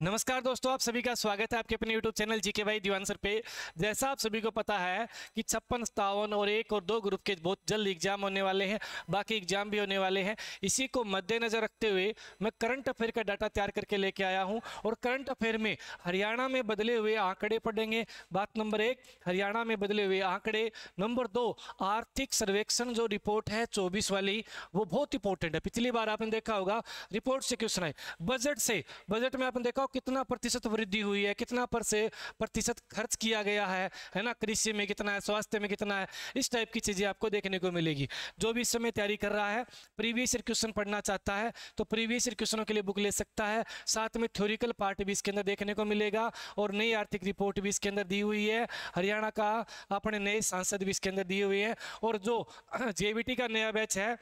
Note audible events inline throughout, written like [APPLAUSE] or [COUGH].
नमस्कार दोस्तों, आप सभी का स्वागत है आपके अपने YouTube चैनल जी के भाई दीवानसर पे। जैसा आप सभी को पता है कि छप्पन, सत्तावन और एक और दो ग्रुप के बहुत जल्द एग्ज़ाम होने वाले हैं, बाकी एग्ज़ाम भी होने वाले हैं। इसी को मद्देनजर रखते हुए मैं करंट अफेयर का डाटा तैयार करके लेके आया हूँ और करंट अफेयर में हरियाणा में बदले हुए आंकड़े पढ़ेंगे। बात नंबर एक, हरियाणा में बदले हुए आंकड़े। नंबर दो, आर्थिक सर्वेक्षण जो रिपोर्ट है चौबीस वाली, वो बहुत इंपॉर्टेंट है। पिछली बार आपने देखा होगा रिपोर्ट से क्वेश्चन है? बजट से। बजट में आपने देखा कितना प्रतिशत वृद्धि हुई है? कितना पर से प्रतिशत खर्च किया गया है? है ना? कृषि में कितना है? स्वास्थ्य में कितना है? इस टाइप की चीज़ें आपको देखने को मिलेगी। जो भी इस समय तैयारी कर रहा है प्रीवियस ईयर क्वेश्चन पढ़ना चाहता है तो प्रीवियस ईयर क्वेश्चनों के लिए बुक ले सकता है। साथ में थ्योरिकल पार्ट भी इसके अंदर देखने को मिलेगा और नई आर्थिक रिपोर्ट भी इसके अंदर दी हुई है। हरियाणा का अपने नए सांसद भी इसके अंदर दिए हुए हैं। और जो [CLEARS THROAT] जेबीटी का नया बैच है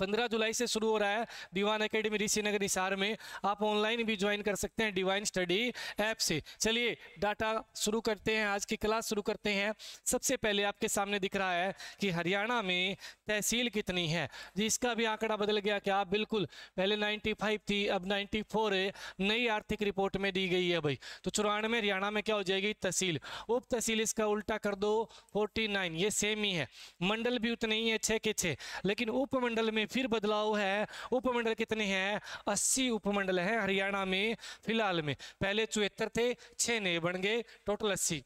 पंद्रह जुलाई से शुरू हो रहा है दीवान एकेडमी ऋषि नगर निसार में। आप ऑनलाइन भी ज्वाइन कर सकते हैं डिवाइन स्टडी ऐप से। चलिए डाटा शुरू करते हैं, आज की क्लास शुरू करते हैं। सबसे पहले आपके सामने दिख रहा है कि हरियाणा में तहसील कितनी है। जी, इसका भी आंकड़ा बदल गया क्या? बिल्कुल, पहले 95 थी, अब 94 है। नई आर्थिक रिपोर्ट में दी गई है भाई। तो चौरानवे, हरियाणा में क्या हो जाएगी? तहसील। उप तहसील इसका उल्टा कर दो 49 ये सेम ही है। मंडल भी उतने ही है छः के छः लेकिन उपमंडल में फिर बदलाव है। उपमंडल कितने हैं? अस्सी उपमंडल हैं हरियाणा में, फ़िलहाल में। पहले चौहत्तर थे छः नए बन गए, टोटल अस्सी।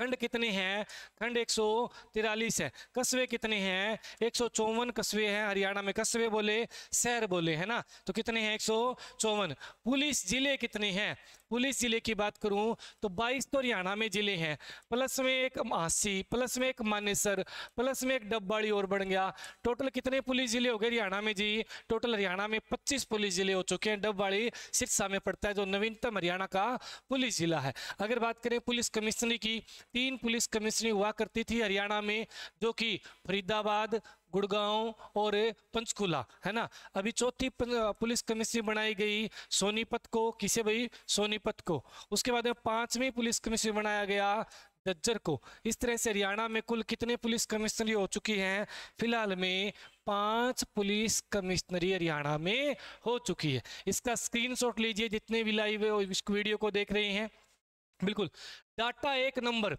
खंड कितने हैं? खंड एक सौ तिरालीस है। कस्बे कितने हैं? एक सौ चौवन कस्बे हैं हरियाणा में। कस्बे बोले, शहर बोले, है ना? तो कितने हैं? एक सौ चौवन। पुलिस ज़िले कितने हैं? पुलिस ज़िले की बात करूँ तो 22 तो हरियाणा में ज़िले हैं। प्लस में एक मासी प्लस में एक मानेसर, प्लस में एक डब्बाड़ी और बढ़ गया। टोटल कितने पुलिस ज़िले हो गए हरियाणा में जी? टोटल हरियाणा में 25 पुलिस ज़िले हो चुके हैं। डब्बाड़ी सिरसा में पड़ता है जो नवीनतम हरियाणा का पुलिस जिला है। अगर बात करें पुलिस कमिश्नरी की तीन पुलिस कमिश्नरी हुआ करती थी हरियाणा में, जो कि फरीदाबाद, गुड़गांव और पंचकुला, है ना? अभी चौथी पुलिस कमिश्नरी बनाई गई सोनीपत को। किसे भाई? सोनीपत को। उसके बाद में पांचवी पुलिस कमिश्नरी बनाया गया जज्जर को। इस तरह से हरियाणा में कुल कितने पुलिस कमिश्नरी हो चुकी हैं? फ़िलहाल में पाँच पुलिस कमिश्नरी हरियाणा में हो चुकी है। इसका स्क्रीनशॉट लीजिए, जितने भी लाइव इस वीडियो को देख रहे हैं। बिल्कुल। डाटा एक नंबर।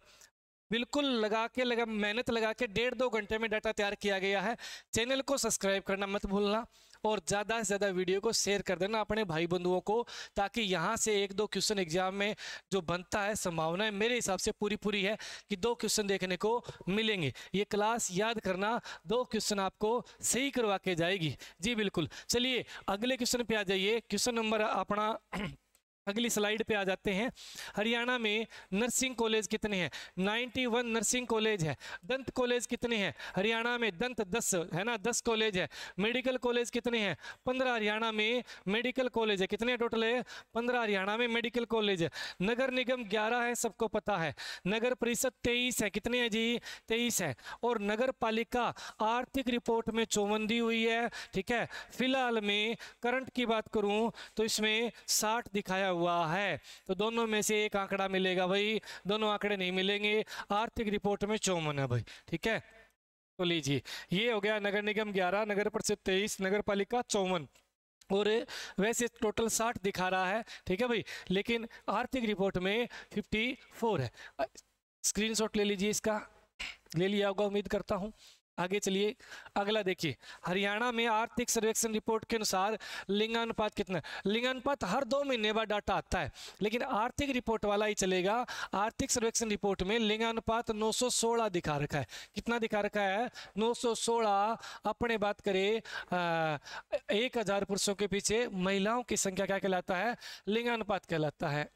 बिल्कुल लगा के लगा, मेहनत लगा के डेढ़ दो घंटे में डाटा तैयार किया गया है। चैनल को सब्सक्राइब करना मत भूलना और ज़्यादा से ज़्यादा वीडियो को शेयर कर देना अपने भाई बंधुओं को, ताकि यहाँ से एक दो क्वेश्चन एग्ज़ाम में जो बनता है संभावना है मेरे हिसाब से पूरी पूरी है कि दो क्वेश्चन देखने को मिलेंगे। ये क्लास याद करना, दो क्वेश्चन आपको सही करवा के जाएगी। जी बिल्कुल। चलिए, अगले क्वेश्चन पे आ जाइए। क्वेश्चन नंबर अपना [CLEARS THROAT] अगली स्लाइड पे आ जाते हैं। हरियाणा में नर्सिंग कॉलेज कितने हैं? 91 नर्सिंग कॉलेज है। दंत कॉलेज कितने हैं? हरियाणा में दंत 10 है ना? 10 कॉलेज है। मेडिकल कॉलेज कितने हैं? 15 हरियाणा में मेडिकल कॉलेज है। कितने टोटल? है 15 हरियाणा में मेडिकल कॉलेज है। नगर निगम 11 है, सबको पता है। नगर परिषद 23 है। कितने हैं जी? 23 है। और नगर पालिका आर्थिक रिपोर्ट में चौवन दी हुई है, ठीक है? फ़िलहाल में करंट की बात करूँ तो इसमें साठ दिखाया हुआ है। तो दोनों में से एक आंकड़ा मिलेगा भाई। दोनों आंकड़े नहीं मिलेंगे। आर्थिक रिपोर्ट में चौवन है भाई। ठीक है? तो लीजिए। ये हो गया नगर निगम ग्यारह, नगर परिषद तेईस, नगर पालिका चौवन। और वैसे टोटल साठ दिखा रहा है। ठीक है भाई? लेकिन आर्थिक रिपोर्ट में फिफ्टी फोर है। स्क्रीनशॉट ले लीजिए इसका। ले लिया होगा, उम्मीद करता हूँ। आगे चलिए। अगला देखिए, हरियाणा में आर्थिक सर्वेक्षण रिपोर्ट के अनुसार लिंगानुपात कितना लिंगानुपात हर दो महीने बाद डाटा आता है, लेकिन आर्थिक रिपोर्ट वाला ही चलेगा। आर्थिक सर्वेक्षण रिपोर्ट में लिंगानुपात 916 दिखा रखा है। कितना दिखा रखा है? 916 अपने बात करें एक हज़ार पुरुषों के पीछे महिलाओं की संख्या क्या कहलाता है? लिंगानुपात कहलाता है।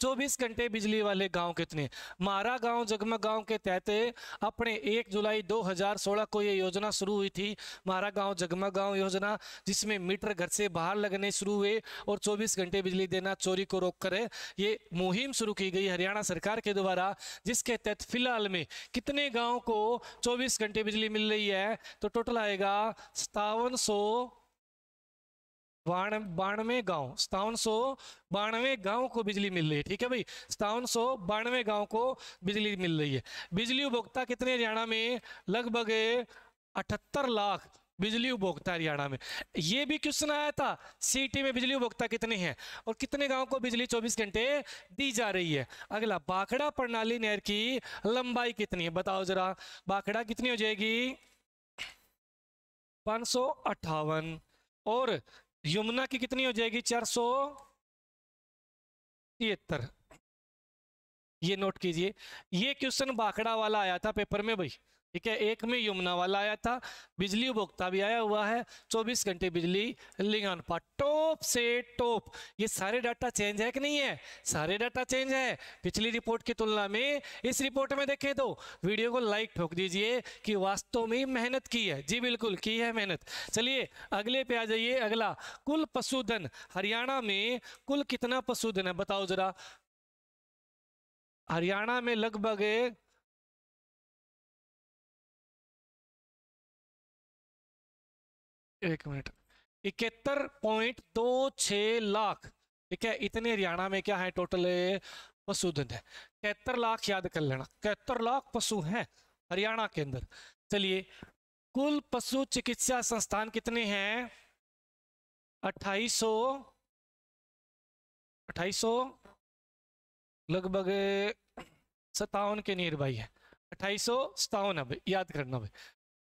24 घंटे बिजली वाले गाँव कितने? मारा गाँव, जगमा गाँव के तहत अपने 1 जुलाई 2016 को ये योजना शुरू हुई थी। मारा गाँव, जगमा गाँव योजना, जिसमें मीटर घर से बाहर लगने शुरू हुए और 24 घंटे बिजली देना, चोरी को रोक कर ये मुहिम शुरू की गई हरियाणा सरकार के द्वारा, जिसके तहत फ़िलहाल में कितने गाँव को चौबीस घंटे बिजली मिल रही है? तो टोटल आएगा सतावन बानवे गाँव सतावन सौ बानवे गाँव को बिजली मिल रही है। ठीक है भाई? सतावन सौ बानवे गाँव को बिजली मिल रही है। बिजली उपभोक्ता कितने हरियाणा में? लगभग अठहत्तर लाख बिजली उपभोक्ता हरियाणा में। ये भी क्वेश्चन आया था? सीटी में बिजली उपभोक्ता कितने हैं? और कितने गाँव को बिजली 24 घंटे दी जा रही है? अगला बाखड़ा प्रणाली नहर की लंबाई कितनी है? बताओ जरा बाखड़ा कितनी हो जाएगी? पाँच और यमुना की कितनी हो जाएगी? चार सौ तिहत्तर। ये नोट कीजिए। ये क्वेश्चन बाखड़ा वाला आया था पेपर में भाई। ठीक है, एक में यमुना वाला आया था, बिजली उपभोक्ता भी आया हुआ है 24 घंटे बिजली लिंग अनुपात टॉप से टॉप। ये सारे डाटा चेंज है कि नहीं है? सारे डाटा चेंज है। पिछली रिपोर्ट की तुलना में, इस रिपोर्ट में देखें तो वीडियो को लाइक ठोक दीजिए कि वास्तव में मेहनत की है। जी बिल्कुल, की है मेहनत। चलिए, अगले पे आ जाइए, अगला। कुल पशुधन, हरियाणा में कुल कितना पशुधन है, बताओ जरा। हरियाणा में लगभग एक मिनट। इकहत्तर पॉइंट दो छ लाख। ठीक है, इतने हरियाणा में क्या है टोटल पशुधन है। इकहत्तर लाख याद कर लेना। इकहत्तर लाख पशु हैं हरियाणा के अंदर। चलिए, कुल पशु चिकित्सा संस्थान कितने हैं? अट्ठाईस सौ अट्ठाईस सौ, लगभग सत्तावन के नियर भाई है। अट्ठाईस सौ सतावन है याद करना भाई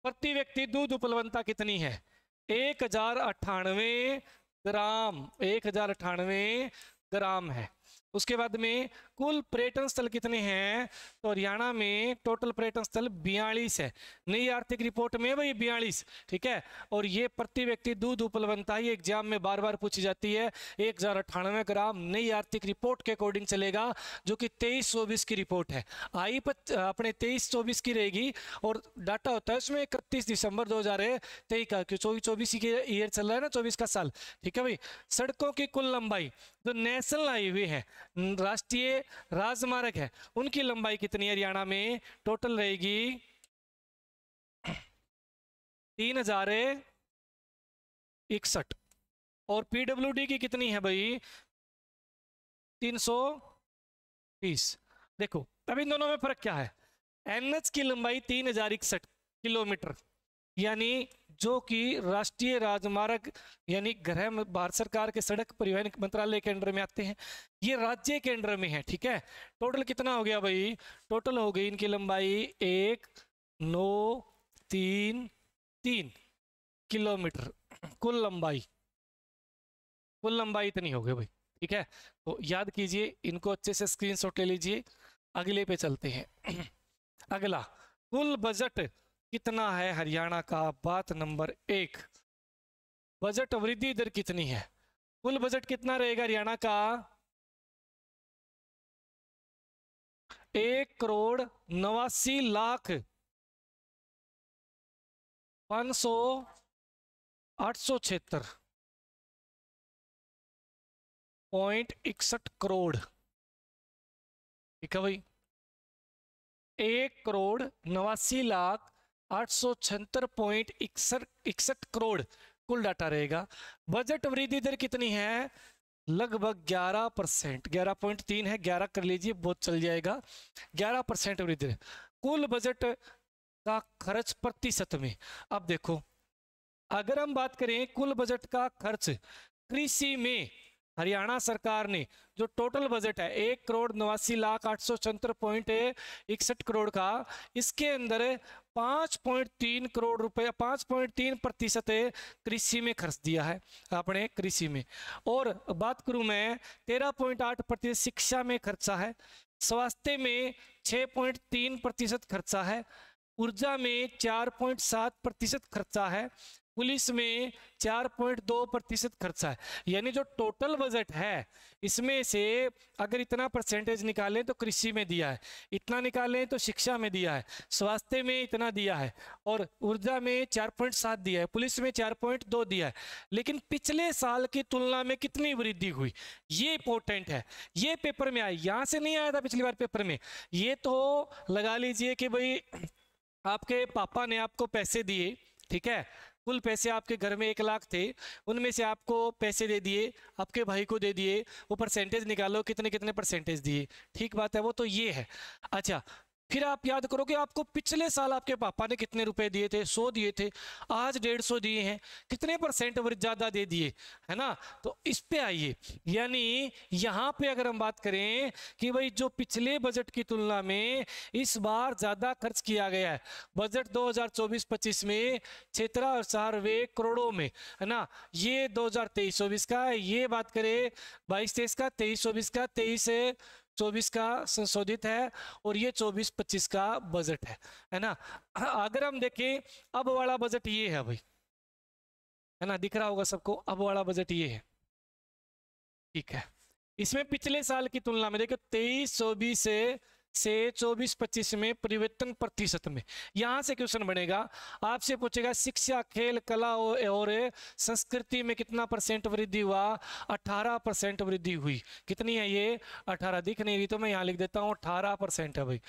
प्रति व्यक्ति दूध उपलब्धता कितनी है? एक हज़ार अट्ठानवे ग्राम एक हज़ार अट्ठानवे ग्राम है। उसके बाद में कुल पर्यटन स्थल कितने हैं? तो हरियाणा में टोटल पर्यटन स्थल बयालीस है। नई आर्थिक रिपोर्ट में भाई बयालीस, ठीक है? और ये प्रति व्यक्ति दूध उपलब्धता ही एग्ज़ाम में बार बार पूछी जाती है। एक हज़ार अट्ठानवे ग्राम नई आर्थिक रिपोर्ट के अकॉर्डिंग चलेगा, जो कि तेईस चौबीस की रिपोर्ट है। आई अपने तेईस चौबीस की रहेगी और डाटा होता है उसमें इकतीस दिसंबर दो हज़ार तेईस का चौबीस चौबीस की ईयर चल रहा है ना, चौबीस का साल, ठीक है भाई? सड़कों की कुल लंबाई, जो नेशनल हाईवे है, राष्ट्रीय राजमार्ग है। उनकी लंबाई कितनी हरियाणा में टोटल रहेगी तीन हज़ार इकसठ। और पीडब्ल्यूडी की कितनी है भाई? तीन सौ तीस देखो अब इन दोनों में फ़र्क क्या है? एनएच की लंबाई तीन हज़ार इकसठ किलोमीटर। यानी जो कि राष्ट्रीय राजमार्ग, यानी गृह भारत सरकार के सड़क परिवहन मंत्रालय के अंडर में आते हैं। ये राज्य के अंडर में है, ठीक है? टोटल कितना हो गया भाई? टोटल हो गई इनकी लंबाई एक, नौ, तीन तीन किलोमीटर। कुल लंबाई कुल लंबाई इतनी हो गई भाई, ठीक है? तो याद कीजिए, इनको अच्छे से स्क्रीनशॉट ले लीजिए। अगले पे चलते हैं। [CLEARS THROAT] अगला, कुल बजट कितना है हरियाणा का? बात नंबर एक। बजट वृद्धि दर कितनी है? कुल बजट कितना रहेगा हरियाणा का? एक करोड़ नवासी लाख पाँच सौ आठ सौ छिहत्तर। पॉइंट इकसठ करोड़। ठीक है भाई। एक करोड़ नवासी लाख आठ सौ छिहत्तर करोड़ कुल डाटा रहेगा। बजट वृद्धि दर कितनी है? लगभग 11 परसेंट, ग्यारह पॉइंट तीन है। 11 कर लीजिए, बहुत चल जाएगा। 11 परसेंट वृद्धि कुल बजट का खर्च प्रतिशत में। अब देखो, अगर हम बात करें कुल बजट का खर्च कृषि में हरियाणा सरकार ने, जो टोटल बजट है, एक करोड़ नवासी लाख आठ सौ चौहत्तर पॉइंट इकसठ करोड़ का, इसके अंदर पाँच पॉइंट तीन करोड़ रुपए पाँच पॉइंट तीन प्रतिशत कृषि में खर्च दिया है आपने कृषि में। और बात करूँ मैं, तेरह पॉइंट आठ प्रतिशत शिक्षा में खर्चा है, स्वास्थ्य में छः पॉइंट तीन प्रतिशत खर्चा है, ऊर्जा में चार पॉइंट सात प्रतिशत खर्चा है पुलिस में चार पॉइंट दो प्रतिशत खर्चा है। यानी जो टोटल बजट है, इसमें से अगर इतना परसेंटेज निकालें तो कृषि में दिया है, इतना निकालें तो शिक्षा में दिया है, स्वास्थ्य में इतना दिया है और ऊर्जा में चार पॉइंट सात दिया है, पुलिस में चार पॉइंट दो दिया है। लेकिन पिछले साल की तुलना में कितनी वृद्धि हुई? ये इंपॉर्टेंट है। ये पेपर में आया, यहाँ से नहीं आया था पिछली बार पेपर में। ये तो लगा लीजिए कि भाई आपके पापा ने आपको पैसे दिए, ठीक है? कुल पैसे आपके घर में एक लाख थे, उनमें से आपको पैसे दे दिए, आपके भाई को दे दिए, वो परसेंटेज निकालो कितने कितने परसेंटेज दिए। ठीक बात है, वो तो ये है। अच्छा फिर आप याद करो कि आपको पिछले साल आपके पापा ने कितने रुपए दिए थे, सौ दिए थे, आज डेढ़ सौ दिए हैं। कितने परसेंट ज़्यादा दे दिए, है ना? तो इस पे आइए। यानी यहाँ पे अगर हम बात करें कि भाई जो पिछले बजट की तुलना में इस बार ज़्यादा खर्च किया गया है, बजट 2024-25 में क्षेत्र और चारवे करोड़ों में, है ना? ये 2023-24 का ये बात करें बाईस तेईस का, तेईस चौबीस का, तेईस चौबीस का संशोधित है और ये चौबीस पच्चीस का बजट है है ना? अगर हम देखें, अब वाला बजट ये है भाई, है ना? दिख रहा होगा सबको, अब वाला बजट ये है। ठीक है। इसमें पिछले साल की तुलना में देखो, तेईस, चौबीस से से 24 25 में, परिवर्तन प्रतिशत में। यहाँ से क्वेश्चन बनेगा, आपसे पूछेगा, शिक्षा, खेल, कला और संस्कृति में कितना परसेंट वृद्धि हुआ? 18 परसेंट वृद्धि हुई। कितनी है ये? 18 दिख नहीं रही तो मैं यहाँ लिख देता हूँ 18 परसेंट है भाई।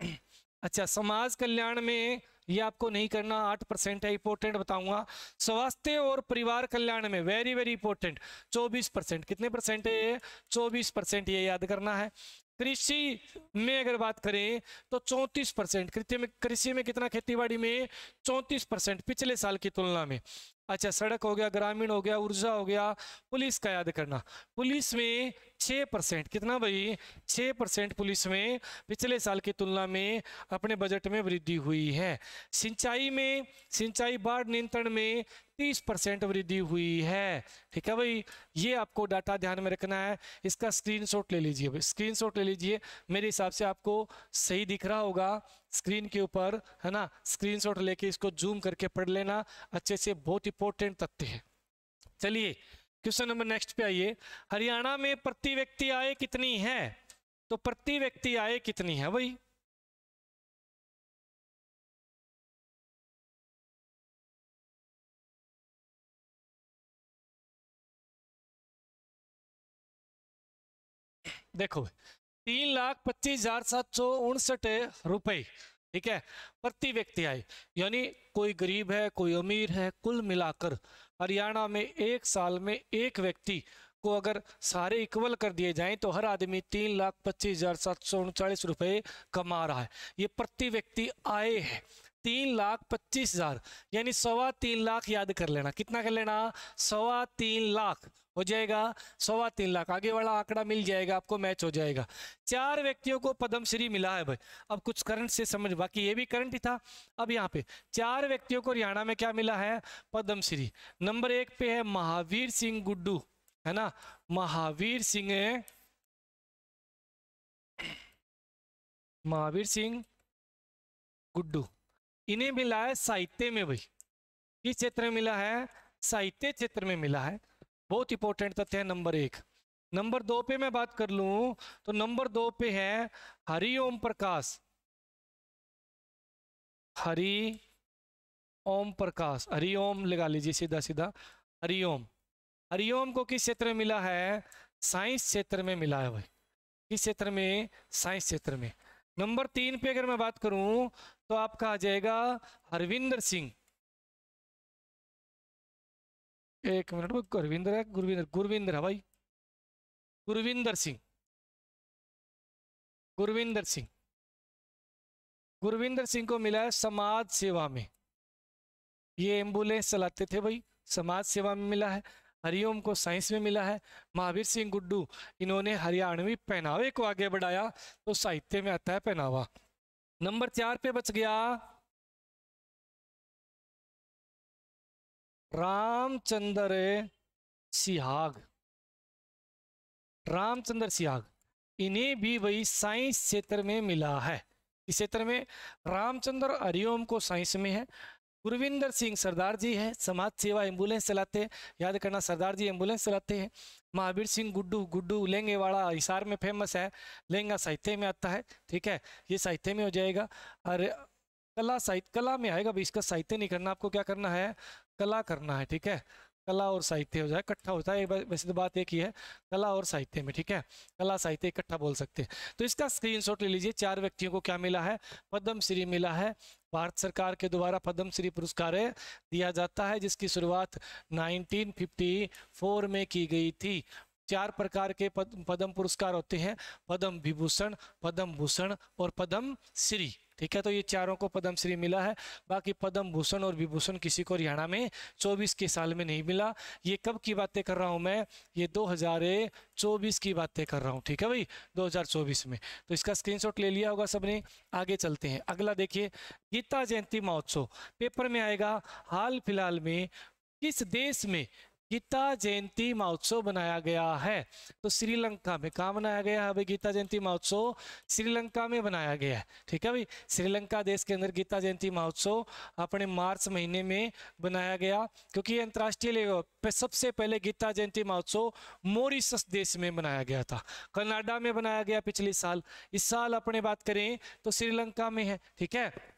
[CLEARS THROAT] अच्छा समाज कल्याण में ये आपको नहीं करना, आठ परसेंट है इंपॉर्टेंट बताऊँगा। स्वास्थ्य और परिवार कल्याण में वेरी वेरी इंपॉर्टेंट चौबीस परसेंट। कितने परसेंट है चौबीस परसेंट ये याद करना है। कृषि में अगर बात करें तो 34 परसेंट कृषि में कृषि में कितना खेतीबाड़ी में? 34 परसेंट पिछले साल की तुलना में। अच्छा सड़क हो गया, ग्रामीण हो गया, ऊर्जा हो गया, पुलिस का याद करना। पुलिस में छः परसेंट, कितना भाई? छः परसेंट पुलिस में पिछले साल की तुलना में अपने बजट में वृद्धि हुई है। सिंचाई में, सिंचाई बाढ़ नियंत्रण में तीस परसेंट वृद्धि हुई है। ठीक है भाई? ये आपको डाटा ध्यान में रखना है। इसका स्क्रीनशॉट ले लीजिए भाई। स्क्रीनशॉट ले लीजिए। मेरे हिसाब से आपको सही दिख रहा होगा। स्क्रीन के ऊपर, है ना? स्क्रीनशॉट लेके इसको जूम करके पढ़ लेना। अच्छे से बहुत इंपॉर्टेंट तथ्य है। चलिए क्वेश्चन नंबर नेक्स्ट पे आइए। हरियाणा में प्रति व्यक्ति आय कितनी है? तो प्रति व्यक्ति आय कितनी है भाई? देखो तीन लाख पच्चीस हज़ार सात सौ उनसठ रुपए। ठीक है? प्रति व्यक्ति आए यानी कोई गरीब है, कोई अमीर है, कुल मिलाकर हरियाणा में एक साल में एक व्यक्ति को अगर सारे इक्वल कर दिए जाएँ तो हर आदमी तीन लाख पच्चीस हज़ार सात सौ उनचालीस रुपये कमा रहा है। ये प्रति व्यक्ति आए है। तीन लाख पच्चीस हज़ार, यानी सवा तीन लाख याद कर लेना। कितना कर लेना? सवा तीन लाख। हो जाएगा, सवा तीन लाख। आगे वाला आंकड़ा मिल जाएगा, आपको मैच हो जाएगा। चार व्यक्तियों को पद्मश्री मिला है भाई। अब कुछ करंट से समझ, बाकी ये भी करंट ही था। अब यहाँ पे चार व्यक्तियों को हरियाणा में क्या मिला है? पद्मश्री। नंबर एक पे है महावीर सिंह गुड्डू, है ना? महावीर सिंह महावीर सिंह गुड्डू। इन्हें मिला है साहित्य में भाई। किस क्षेत्र में मिला है? साहित्य क्षेत्र में मिला है। बहुत इंपॉर्टेंट तथ्य है नंबर एक। नंबर दो पे मैं बात कर लू तो नंबर दो पे है हरि ओम प्रकाश। हरि ओम प्रकाश। हरिओम लगा लीजिए सीधा सीधा। हरिओम हरिओम को किस क्षेत्र में मिला है? साइंस क्षेत्र में मिला है भाई। किस क्षेत्र में? साइंस क्षेत्र में। नंबर तीन पे अगर मैं बात करूँ तो आपका आ जाएगा हरविंदर सिंह। एक मिनट में गुरविंदर है, गुरविंदर गुरविंदर है भाई। गुरविंदर सिंह। गुरविंदर सिंह। गुरविंदर सिंह को मिला है समाज सेवा में। ये एंबुलेंस चलाते थे भाई, समाज सेवा में मिला है, हरिओम को साइंस में मिला है। महावीर सिंह गुड्डू, इन्होंने हरियाणवी पहनावे को आगे बढ़ाया तो साहित्य में आता है पहनावा। नंबर चार पे बच गया। रामचंद्र सिहाग। रामचंद्र सिहाग, इन्हें भी वही साइंस क्षेत्र में मिला है। इस क्षेत्र में रामचंद्र हरिओम को साइंस में है। गुरविंदर सिंह सरदार जी है, समाज सेवा एंबुलेंस चलाते हैं। याद करना, सरदार जी एंबुलेंस चलाते हैं। महावीर सिंह गुड्डू गुड्डू लेंगे लेंगेवाड़ा, हिसार में फ़ेमस है। लेंगा साहित्य में आता है, ठीक है? ये साहित्य में हो जाएगा। और कला साहित्य, कला में आएगा भाई इसका साहित्य नहीं करना, आपको क्या करना है? कला करना है, ठीक है? कला और साहित्य हो जाए, इकट्ठा होता है वैसे तो बात एक ही है, कला और साहित्य में, ठीक है? कला, साहित्य इकट्ठा बोल सकते हैं। तो इसका स्क्रीनशॉट ले लीजिए, चार व्यक्तियों को क्या मिला है? पद्मश्री मिला है। भारत सरकार के द्वारा पद्मश्री पुरस्कार दिया जाता है, जिसकी शुरुआत 1954 में की गई थी। चार प्रकार के पद, पद्म पुरस्कार होते हैं पद्म विभूषण पद्म भूषण और पद्म श्री। ठीक है तो ये चारों को पद्म श्री मिला है। बाकी पद्म भूषण और विभूषण किसी को हरियाणा में 24 के साल में नहीं मिला। ये कब की बातें कर रहा हूँ मैं? ये 2024 की बातें कर रहा हूँ। ठीक है भाई? 2024 में। तो इसका स्क्रीनशॉट ले लिया होगा सबने। आगे चलते हैं। अगला देखिए गीता जयंती महोत्सव। पेपर में आएगा हाल फ़िलहाल में किस देश में गीता जयंती महोत्सव बनाया गया है। तो श्रीलंका में कहा बनाया गया है गीता जयंती महोत्सव? श्रीलंका में बनाया गया है। ठीक है भाई? श्रीलंका देश के अंदर गीता जयंती महोत्सव अपने मार्च महीने में बनाया गया, क्योंकि अंतर्राष्ट्रीय लेवल पे सबसे पहले गीता जयंती महोत्सव मोरिसस देश में बनाया गया था। कनाडा में बनाया गया पिछले साल। इस साल अपने बात करें तो श्रीलंका में है। ठीक है?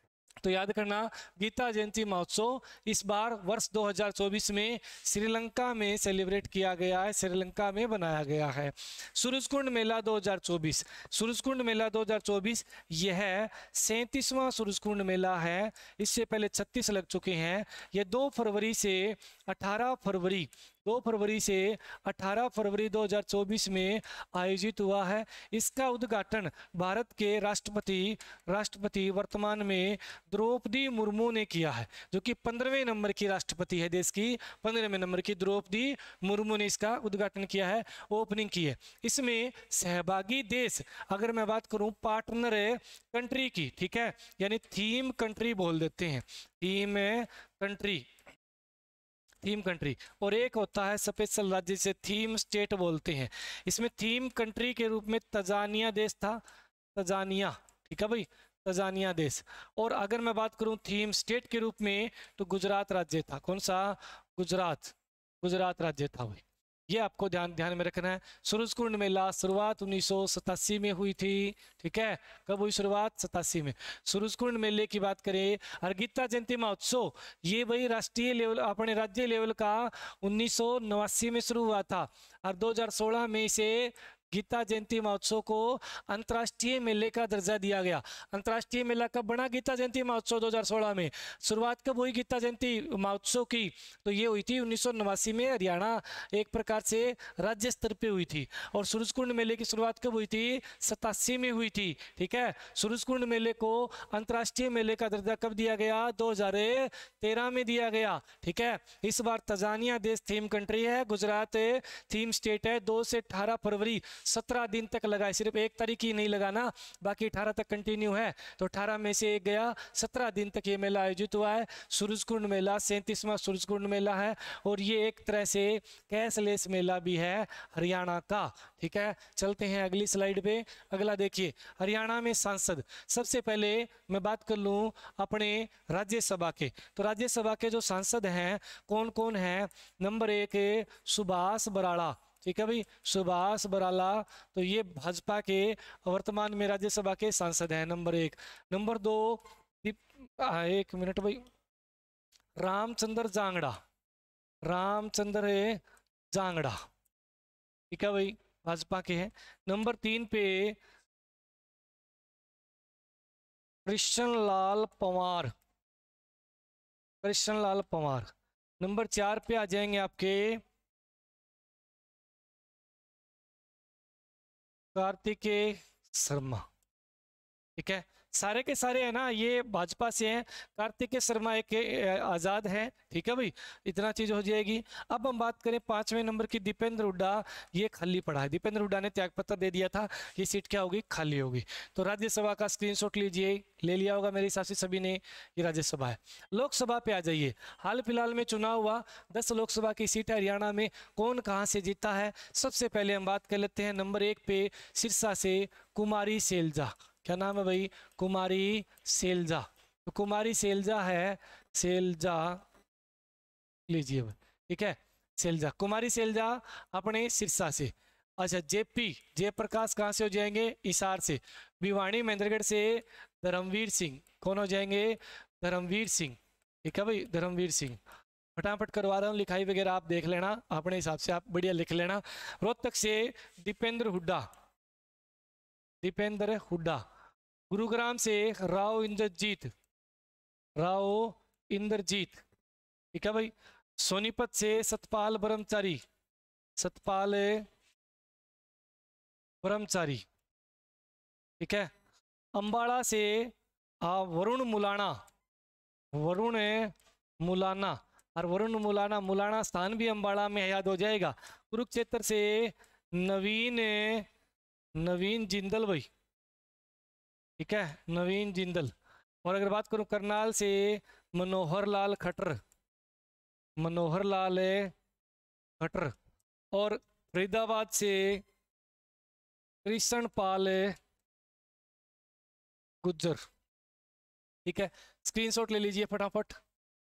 तो याद करना, गीता जयंती महोत्सव इस बार वर्ष 2024 में श्रीलंका में सेलिब्रेट किया गया है, श्रीलंका में बनाया गया है। सूरजकुंड मेला 2024 सूरजकुंड मेला 2024 यह सैंतीसवां सूरजकुंड मेला है। इससे पहले 36 लग चुके हैं। यह दो फरवरी से 18 फरवरी 2 फरवरी से 18 फरवरी 2024 में आयोजित हुआ है। इसका उद्घाटन भारत के राष्ट्रपति राष्ट्रपति वर्तमान में द्रौपदी मुर्मू ने किया है, जो कि पंद्रहवें नंबर की राष्ट्रपति है देश की। पंद्रहवें नंबर की द्रौपदी मुर्मू ने इसका उद्घाटन किया है, ओपनिंग की है। इसमें सहभागी देश, अगर मैं बात करूँ पार्टनर कंट्री की, ठीक है? यानी थीम कंट्री बोल देते हैं। थीम कंट्री थीम कंट्री और एक होता है स्पेशल राज्य जिसे थीम स्टेट बोलते हैं। इसमें थीम कंट्री के रूप में तजानिया देश था। तजानिया, ठीक है भाई? तजानिया देश। और अगर मैं बात करूँ थीम स्टेट के रूप में तो गुजरात राज्य था। कौन सा? गुजरात। गुजरात राज्य था भाई। ये आपको ध्यान ध्यान में रखना है। सूरज कुंड मेला शुरुआत उन्नीस सौ सतासी में हुई थी, ठीक है? कब हुई शुरुआत? सतासी में। सूरज कुंड मेले की बात करें और गीता जयंती महोत्सव, ये भाई राष्ट्रीय लेवल, अपने राज्य लेवल का उन्नीस सौ नवासी में शुरू हुआ था और 2016 में इसे गीता जयंती महोत्सव को अंतर्राष्ट्रीय मेले का दर्जा दिया गया। अंतर्राष्ट्रीय मेला कब बना गीता जयंती महोत्सव 2016 में? शुरुआत कब हुई गीता जयंती महोत्सव की? तो ये हुई थी उन्नीस सौ नवासी में हरियाणा एक प्रकार से राज्य स्तर पे हुई थी। और सूरजकुंड मेले की शुरुआत कब हुई थी? सतासी में हुई थी, ठीक है? सूरजकुंड मेले को अंतर्राष्ट्रीय मेले का दर्जा कब दिया गया? दो हज़ार तेरह में दिया गया, ठीक है? इस बार तजानिया देश थीम कंट्री है, गुजरात थीम स्टेट है, दो से अठारह फरवरी सत्रह दिन तक लगा है सिर्फ़ एक तारीख ही नहीं लगाना, बाकी अठारह तक कंटिन्यू है। तो अठारह में से एक गया, सत्रह दिन तक ये मेला आयोजित हुआ है। सूरजकुंड मेला, सैंतीसवां सूरजकुंड मेला है और ये एक तरह से कैशलेस मेला भी है हरियाणा का, ठीक है? चलते हैं अगली स्लाइड पे। अगला देखिए, हरियाणा में सांसद। सबसे पहले मैं बात कर लूँ अपने राज्यसभा के। तो राज्यसभा के जो सांसद हैं कौन कौन है? नंबर एक सुभाष बराड़ा। ठीक है भाई? सुभाष बराला तो ये भाजपा के वर्तमान में राज्यसभा के सांसद हैं, नंबर एक। नंबर दो एक मिनट भाई। रामचंद्र जांगड़ा। रामचंद्र जांगड़ा। ठीक है भाई? भाजपा के हैं। नंबर तीन पे कृष्ण लाल पवार। कृष्ण लाल पवार। नंबर चार पे आ जाएँगे आपके कार्तिकेय शर्मा। ठीक है? सारे के सारे है ना, ये भाजपा से हैं कार्तिकेय शर्मा एक आज़ाद है, ठीक है भाई? इतना चीज़ हो जाएगी। अब हम बात करें पाँचवें नंबर की, दीपेंद्र हुड्डा, ये खाली पड़ा है। दीपेंद्र हुड्डा ने त्यागपत्र दे दिया था, ये सीट क्या होगी? खाली होगी। तो राज्यसभा का स्क्रीनशॉट लीजिए, ले लिया होगा मेरे हिसाब से सभी ने, ये राज्यसभा है। लोकसभा पे आ जाइए। हाल फ़िलहाल में चुनाव हुआ, दस लोकसभा की सीट हरियाणा में, कौन कहाँ से जीता है? सबसे पहले हम बात कर लेते हैं नंबर एक पे, सिरसा से कुमारी सेलजा। क्या नाम है भाई? कुमारी सेलजा। तो कुमारी सेलजा है, सेलजा, लीजिए ठीक है? सेलजा, कुमारी सेलजा अपने सिरसा से। अच्छा जेपी, जयप्रकाश कहाँ से हो जाएँगे? इसार से। भिवाणी महेंद्रगढ़ से धर्मवीर सिंह। कौन हो जाएँगे? धर्मवीर सिंह। ठीक है भाई? धर्मवीर सिंह। फटाफट करवा रहा हूँ, लिखाई वगैरह आप देख लेना। अपने हिसाब से आप बढ़िया लिख लेना। रोहतक से दीपेंद्र हुड्डा। दीपेंद्र हुड्डा। गुरुग्राम से राव इंद्रजीत राव इंद्रजीत। ठीक है भाई? सोनीपत से सतपाल ब्रह्मचारी सतपाल ब्रह्मचारी। ठीक है? अंबाड़ा से वरुण मुलाना वरुण मुलाना, और वरुण मुलाना मुलाना स्थान भी अंबाड़ा में याद हो जाएगा। कुरुक्षेत्र से नवीन नवीन जिंदल भाई। ठीक है? नवीन जिंदल। और अगर बात करूँ करनाल से मनोहर लाल खटर मनोहर लाल खटर और फरीदाबाद से कृष्ण पाल गुज्जर। ठीक है? स्क्रीनशॉट ले लीजिए फटाफट।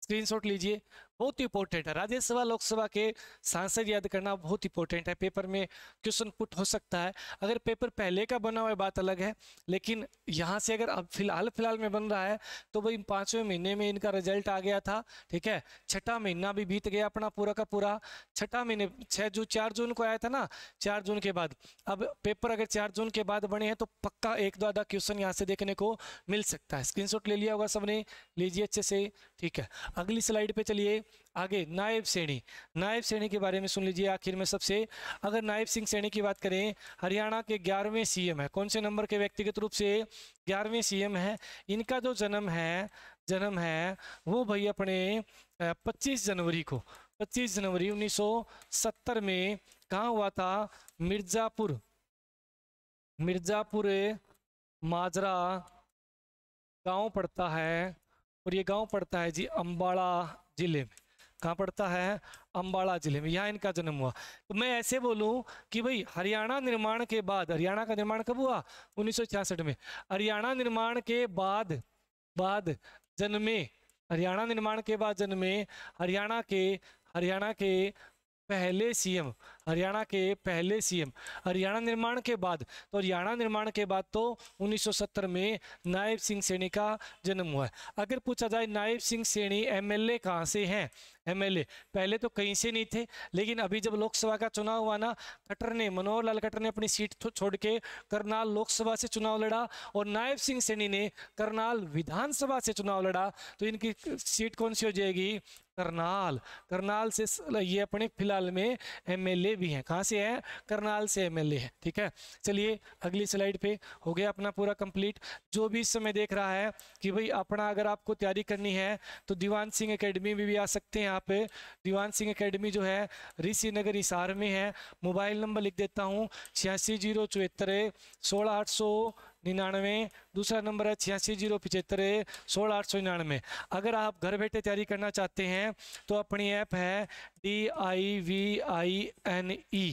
स्क्रीनशॉट लीजिए। बहुत इंपॉर्टेंट है। राज्यसभा लोकसभा के सांसद याद करना बहुत इंपॉर्टेंट है। पेपर में क्वेश्चन पुट हो सकता है। अगर पेपर पहले का बना हुआ है, बात अलग है, लेकिन यहाँ से अगर अब फ़िलहाल फ़िलहाल में बन रहा है तो भाई पाँचवें महीने में इनका रिज़ल्ट आ गया था, ठीक है? छठा महीना भी बीत गया अपना पूरा का पूरा। छठा महीने छः जून, चार जून को आया था ना, चार जून के बाद। अब पेपर अगर चार जून के बाद बने हैं तो पक्का एक दो आधा क्वेश्चन यहाँ से देखने को मिल सकता है। स्क्रीन ले लिया होगा सबने, लीजिए अच्छे से, ठीक है? अगली स्लाइड पे चलिए। आगे नायब श्रेणी। नायब श्रेणी के बारे में सुन लीजिए आखिर में सबसे। अगर नायब सिंह श्रेणी की बात करें, हरियाणा के ग्यारहवें सीएम है। कौन से नंबर के व्यक्तिगत रूप से ग्यारहवें सीएम है? इनका जो जन्म है जन्म है, वो भाई अपने 25 जनवरी को 25 जनवरी 1970 में कहाँ हुआ था? मिर्जापुर। मिर्जापुर, माजरा गाँव पड़ता है। और ये गाँव पड़ता है जी अंबाड़ा ज़िले में। कहाँ पड़ता है? अम्बाड़ा ज़िले में। यहाँ इनका जन्म हुआ। तो मैं ऐसे बोलूँ कि भाई, हरियाणा निर्माण के बाद, हरियाणा का निर्माण कब हुआ? उन्नीस सौ छियासठ में। हरियाणा निर्माण के बाद बाद जन्मे, हरियाणा निर्माण के बाद जन्मे हरियाणा के हरियाणा के पहले सीएम, हरियाणा के पहले सीएम। हरियाणा निर्माण के बाद तो हरियाणा निर्माण के बाद तो 1970 में नायब सिंह सैनी का जन्म हुआ है। अगर पूछा जाए नायब सिंह सैनी एमएलए कहाँ से हैं? एमएलए पहले तो कहीं से नहीं थे, लेकिन अभी जब लोकसभा का चुनाव हुआ ना खट्टर ने, मनोहर लाल खट्टर ने अपनी सीट छोड़ के करनाल लोकसभा से चुनाव लड़ा और नायब सिंह सैनी ने करनाल विधानसभा से चुनाव लड़ा तो इनकी सीट कौन सी हो जाएगी? करनाल। करनाल से ये अपने फ़िलहाल में एमएलए भी हैं। कहाँ से हैं? करनाल से एमएलए है, ठीक है? चलिए, अगली स्लाइड पे हो गया अपना पूरा कंप्लीट। जो भी इस समय देख रहा है कि भाई अपना अगर आपको तैयारी करनी है तो दीवान सिंह अकेडमी में भी भी आ सकते हैं यहाँ पे दीवान सिंह अकेडमी जो है, ऋषि नगर हिसार में है। मोबाइल नंबर लिख देता हूँ, छियासी ज़ीरो चौहत्तर, सोलह आठ सौ निन्यानवे, दूसरा नंबर है छियासी, ज़ीरो, पिचहत्तर, सोलह, आठ सौ निन्यानवे। अगर आप घर बैठे तैयारी करना चाहते हैं तो अपनी ऐप है D I V I N E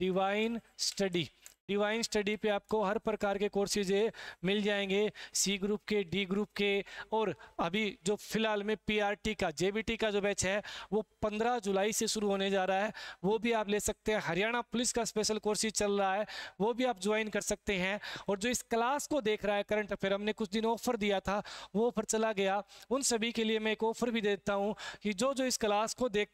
divine study divine study पे आपको हर प्रकार के कोर्सेज मिल जाएँगे सी ग्रुप के डी ग्रुप के और अभी जो फ़िलहाल में पीआरटी का जेबीटी का जो बैच है, वो 15 जुलाई से शुरू होने जा रहा है। वो भी आप ले सकते हैं। हरियाणा पुलिस का स्पेशल कोर्सेज चल रहा है। वो भी आप ज्वाइन कर सकते हैं। और जो इस क्लास को देख रहा है करंट अफेयर हमने कुछ दिन ऑफ़र दिया था, वो ऑफ़र चला गया। उन सभी के लिए मैं एक ऑफ़र भी देता हूँ कि जो जो इस क्लास को देख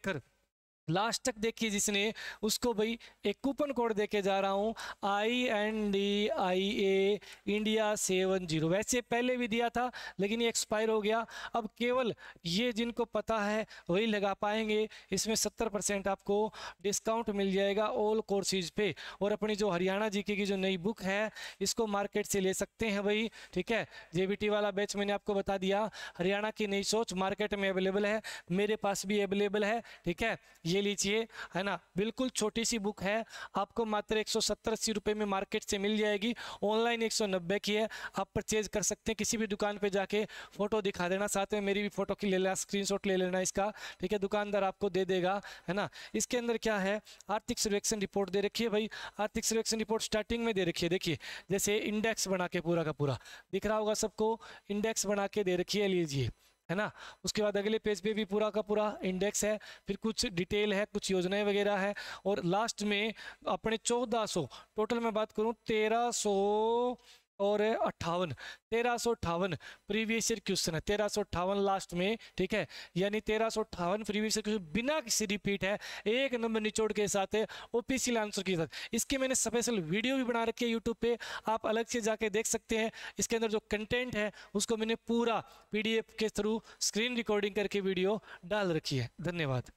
लास्ट तक देखिए जिसने, उसको भाई एक कूपन कोड देके जा रहा हूँ I N D I A India seven zero. वैसे पहले भी दिया था, लेकिन ये एक्सपायर हो गया। अब केवल ये जिनको पता है, वही लगा पाएँगे। इसमें सत्तर परसेंट आपको डिस्काउंट मिल जाएगा ऑल कोर्सेज पे। और अपनी जो हरियाणा जी की जो नई बुक है, इसको मार्केट से ले सकते हैं भाई। ठीक है? जेबीटी वाला बैच मैंने आपको बता दिया। हरियाणा की नई सोच मार्केट में अवेलेबल है। मेरे पास भी अवेलेबल है। ठीक है? ये लीजिए, है ना? बिल्कुल छोटी सी बुक है। आपको मात्र एक सौ सत्तर अस्सी में मार्केट से मिल जाएगी। ऑनलाइन एक सौ नब्बे की है। आप परचेज कर सकते हैं किसी भी दुकान पर जाके। फ़ोटो दिखा देना। साथ में मेरी भी फ़ोटो की ले लेना स्क्रीन ले लेना इसका। ठीक है? दुकानदार आपको दे देगा, है ना? इसके अंदर क्या है? आर्थिक सर्वेक्षण रिपोर्ट दे रखी है भाई। आर्थिक सर्वेक्षण रिपोर्ट स्टार्टिंग में दे रखी है। देखिए, जैसे इंडेक्स बना के पूरा का पूरा। दिख रहा होगा सबको? इंडेक्स बना के दे रखी है, लीजिए। है ना? उसके बाद अगले पेज पे भी पूरा का पूरा इंडेक्स है, फिर कुछ डिटेल है, कुछ योजनाएँ वगैरह है और लास्ट में अपने चौदह टोटल मैं बात करूँ तेरह और अट्ठावन, तेरह सौ अट्ठावन प्रीवियस ईयर क्वेश्चन है। तेरह सौ अट्ठावन लास्ट में, ठीक है? यानी तेरह सौ अट्ठावन प्रीवियस ईयर क्वेश्चन बिना किसी रिपीट है, एक नंबर निचोड़ के साथ है ओपीसी आंसर के साथ इसके मैंने स्पेशल वीडियो भी बना रखी है यूट्यूब पे, आप अलग से जाके देख सकते हैं। इसके अंदर जो कंटेंट है, उसको मैंने पूरा पीडीएफ के थ्रू स्क्रीन रिकॉर्डिंग करके वीडियो डाल रखी है। धन्यवाद।